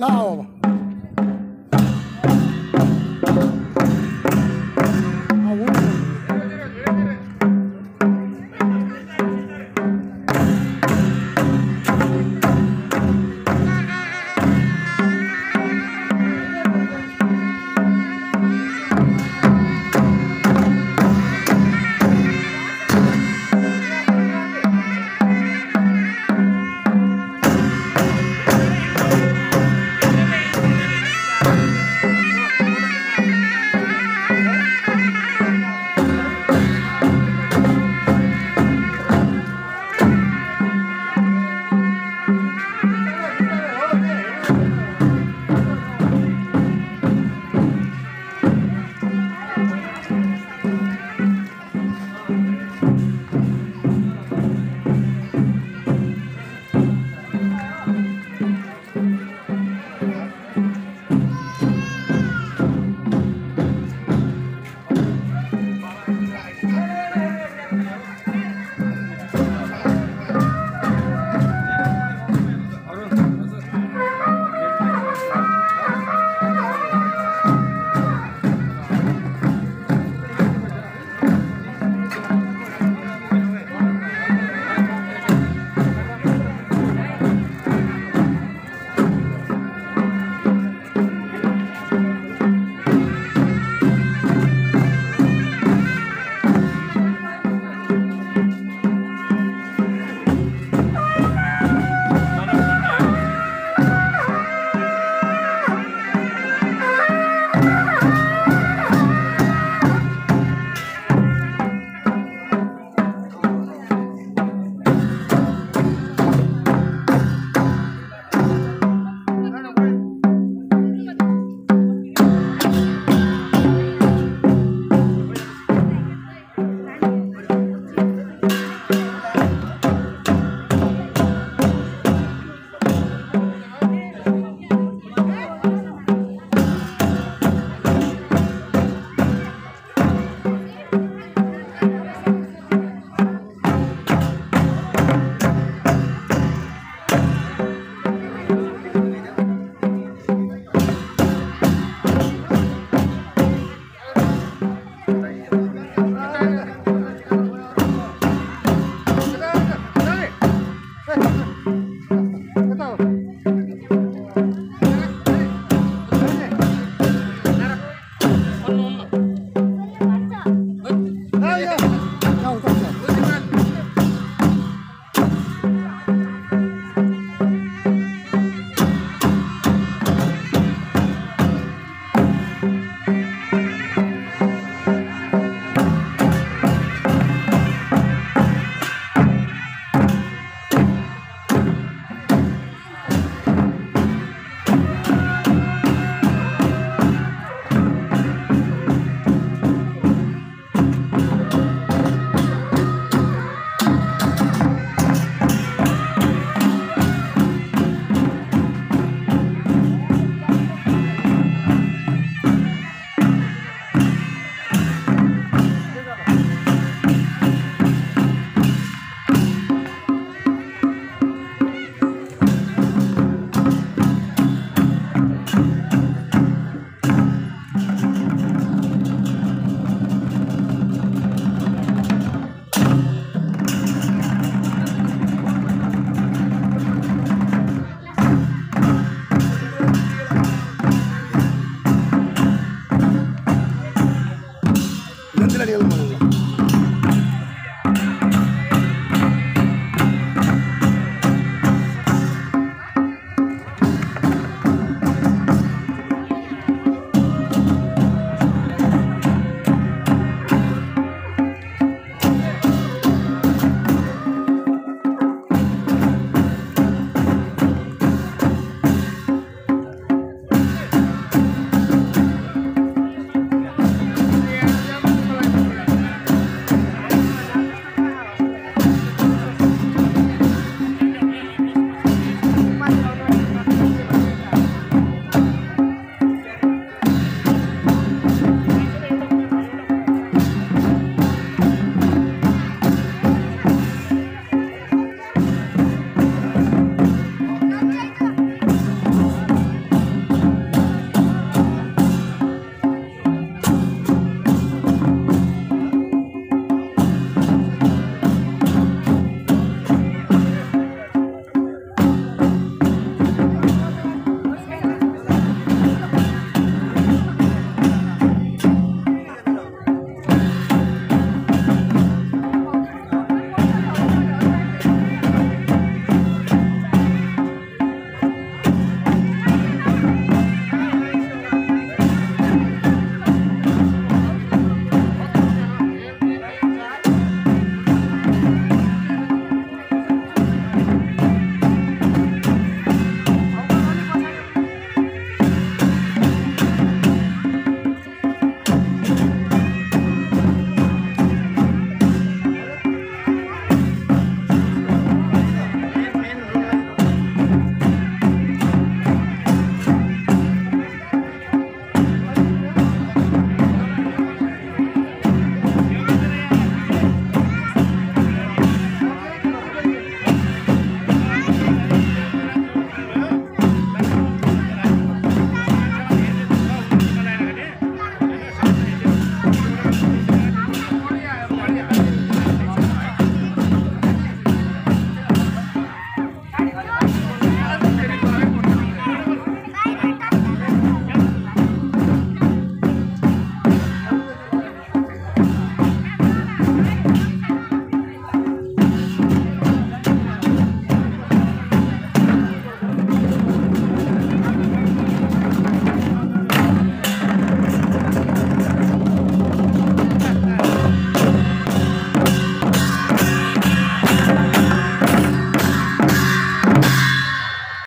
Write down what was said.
Lá, ó.